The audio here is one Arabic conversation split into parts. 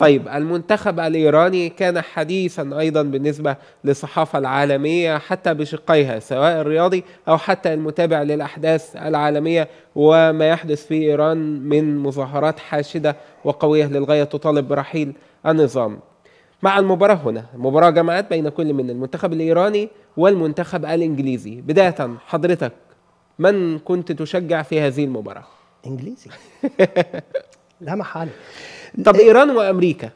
طيب المنتخب الإيراني كان حديثا أيضا بالنسبة للصحافة العالمية حتى بشقيها سواء الرياضي أو حتى المتابع للأحداث العالمية وما يحدث في إيران من مظاهرات حاشدة وقوية للغاية تطالب برحيل النظام. مع المباراة هنا مباراة جمعت بين كل من المنتخب الإيراني والمنتخب الإنجليزي. بداية حضرتك من كنت تشجع في هذه المباراة؟ إنجليزي. لا محالة. طب إيران وأمريكا؟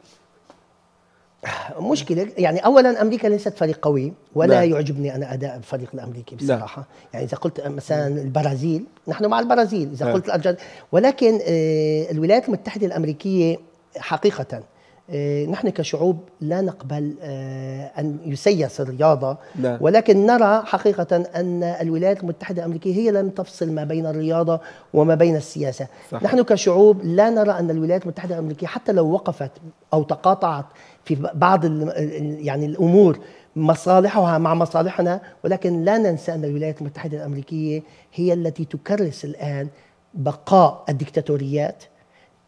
مشكلة يعني أولا أمريكا ليست فريق قوي ولا نعم. يعجبني أنا أداء الفريق الأمريكي بصراحة. يعني إذا قلت مثلا البرازيل نحن مع البرازيل. إذا نعم. قلت الأرجنتين ولكن آه، الولايات المتحدة الأمريكية حقيقة نحن كشعوب لا نقبل آه، أن يسيس الرياضة نعم. ولكن نرى حقيقة أن الولايات المتحدة الأمريكية هي لم تفصل ما بين الرياضة وما بين السياسة صحيح. نحن كشعوب لا نرى أن الولايات المتحدة الأمريكية حتى لو وقفت أو تقاطعت في بعض يعني الأمور مصالحها مع مصالحنا ولكن لا ننسى أن الولايات المتحدة الأمريكية هي التي تكرس الآن بقاء الدكتاتوريات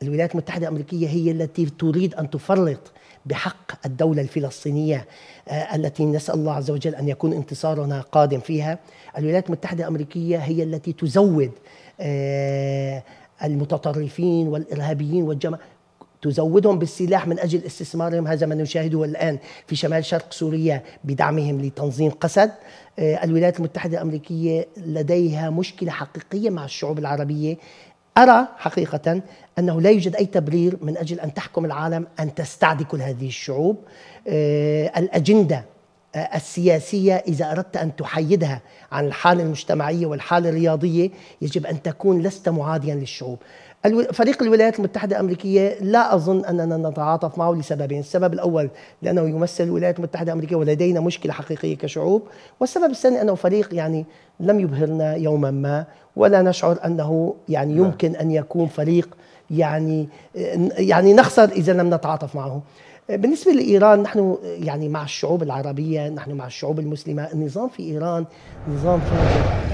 الولايات المتحدة الأمريكية هي التي تريد أن تفرط بحق الدولة الفلسطينية آه، التي نسأل الله عز وجل أن يكون انتصارنا قادم فيها. الولايات المتحدة الأمريكية هي التي تزود آه، المتطرفين والإرهابيين والجماعة تزودهم بالسلاح من أجل استثمارهم. هذا ما نشاهده الآن في شمال شرق سوريا بدعمهم لتنظيم قسد. آه، الولايات المتحدة الأمريكية لديها مشكلة حقيقية مع الشعوب العربية. أرى حقيقة أنه لا يوجد أي تبرير من أجل أن تحكم العالم أن تستعدي كل هذه الشعوب. آه، الأجندة السياسية إذا أردت أن تحيدها عن الحالة المجتمعية والحالة الرياضية يجب أن تكون لست معاديا للشعوب. فريق الولايات المتحدة الأمريكية لا أظن أننا نتعاطف معه لسببين. السبب الأول لأنه يمثل الولايات المتحدة الأمريكية ولدينا مشكلة حقيقية كشعوب. والسبب الثاني أنه فريق يعني لم يبهرنا يوما ما ولا نشعر أنه يعني يمكن أن يكون فريق يعني يعني نخسر إذا لم نتعاطف معه. بالنسبة لإيران نحن يعني مع الشعوب العربية نحن مع الشعوب المسلمة النظام في إيران نظام فاجر.